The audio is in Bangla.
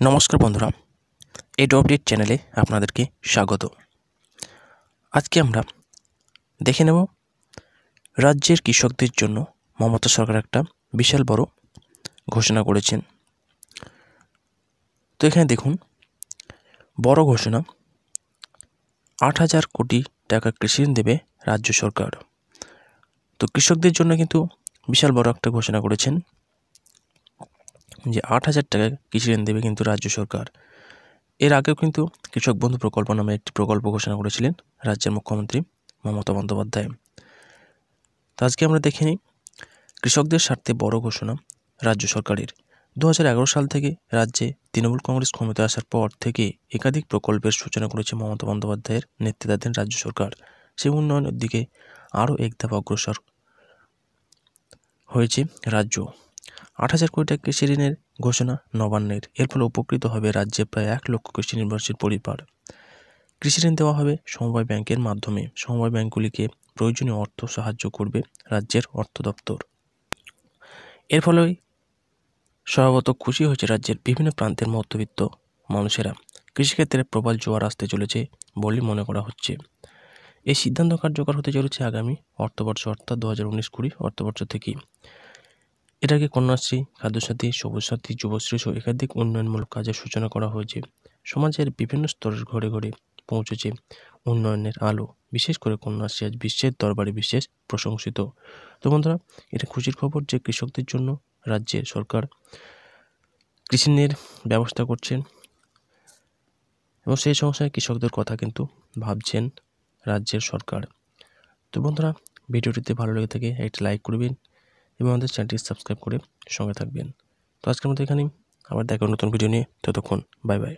নমস্কার বন্ধুরা এই আপডেট চ্যানেলে আপনাদেরকে স্বাগত। আজকে আমরা দেখে নেব রাজ্যের কৃষকদের জন্য মমতা সরকার একটা বিশাল বড় ঘোষণা করেছেন। তো এখানে দেখুন, বড় ঘোষণা, আট হাজার কোটি টাকা কৃষি ঋণ দেবে রাজ্য সরকার। তো কৃষকদের জন্য কিন্তু বিশাল বড় একটা ঘোষণা করেছেন যে আট হাজার টাকা কৃষি ঋণ দেবে কিন্তু রাজ্য সরকার। এর আগেও কিন্তু কৃষক বন্ধু প্রকল্প নামে একটি প্রকল্প ঘোষণা করেছিলেন রাজ্যের মুখ্যমন্ত্রী মমতা বন্দ্যোপাধ্যায়। তো আজকে আমরা দেখে নিই কৃষকদের স্বার্থে বড় ঘোষণা রাজ্য সরকারের। দু হাজার এগারো সাল থেকে রাজ্যে তৃণমূল কংগ্রেস ক্ষমতায় আসার পর থেকে একাধিক প্রকল্পের সূচনা করেছে মমতা বন্দ্যোপাধ্যায়ের নেতৃত্বাধীন রাজ্য সরকার। সেই উন্নয়নের দিকে আরও এক ধাপ অগ্রসর হয়েছে রাজ্য। আট হাজার কোটি টাকা কৃষি ঋণের ঘোষণা নবান্নের। এর ফলে উপকৃত হবে রাজ্যে প্রায় এক লক্ষ কৃষি নির্ভরশীল পরিবার। কৃষি ঋণ দেওয়া হবে সমবায় ব্যাংকের মাধ্যমে। সমবায় ব্যাংকগুলিকে প্রয়োজনীয় অর্থ সাহায্য করবে রাজ্যের অর্থ দপ্তর। এর ফলে স্বভাবত খুশি হয়েছে রাজ্যের বিভিন্ন প্রান্তের মধ্যবিত্ত মানুষেরা। কৃষিক্ষেত্রে প্রবল জোয়ার আসতে চলেছে বলে মনে করা হচ্ছে। এই সিদ্ধান্ত কার্যকর হতে চলেছে আগামী অর্থবর্ষ অর্থাৎ দু হাজার উনিশ কুড়ি অর্থবর্ষ থেকেই। আগে কন্যাশ্রী, খাদ্যসাথী সবুজ সাথী যুবশ্রী সহ একাধিক উন্নয়নমূলক কাজের সূচনা করা হয়েছে। সমাজের বিভিন্ন স্তরের ঘরে ঘরে পৌঁছেছে উন্নয়নের আলো। বিশেষ করে কন্যাশ্রী আজ বিশ্বের দরবারে বিশেষ প্রশংসিত। তো বন্ধুরা, এটা খুশির খবর যে কৃষকদের জন্য রাজ্যের সরকার কৃষিণের ব্যবস্থা করছেন এবং সেই সংখ্যায় কৃষকদের কথা কিন্তু ভাবছেন রাজ্যের সরকার। তো বন্ধুরা, ভিডিওটিতে ভালো লেগে থাকে, একটি লাইক করবেন এবং আমাদের চ্যানেলটি সাবস্ক্রাইব করে সঙ্গে থাকবেন। তো আজকের মতো এখানেই। আবার দেখা নতুন ভিডিও নিয়ে। ততক্ষণ বাই বাই।